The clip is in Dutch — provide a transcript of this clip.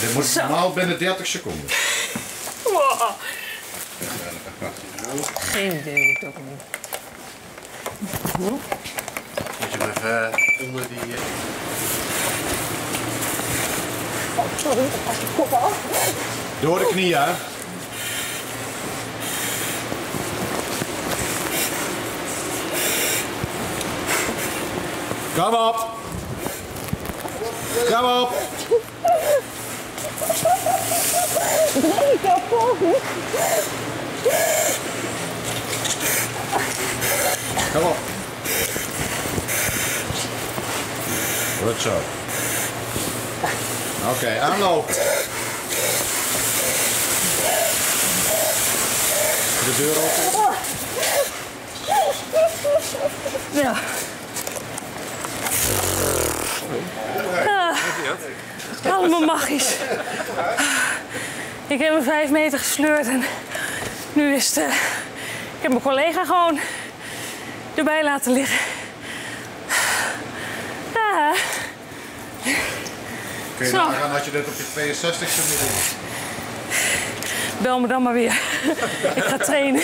Dit moet Zo. normaal binnen 30 seconden. Wow. Geen idee hoe ik dat moet. Moet je hem even eh, onder die... eh, Sorry, ik pas de kop af. Door de knieën, hè? Kom op! Kom op! Nee, kapot. Kom op! Goed zo. Oké, aanloop. De deur open. Ja. Ah, allemaal magisch. Ik heb hem vijf meter gesleurd en nu is het... eh, ik heb mijn collega gewoon erbij laten liggen. Ja, Kun je Zo. nagaan als je dit op je 62 e moet doen? bel me dan maar weer. Ik ga trainen.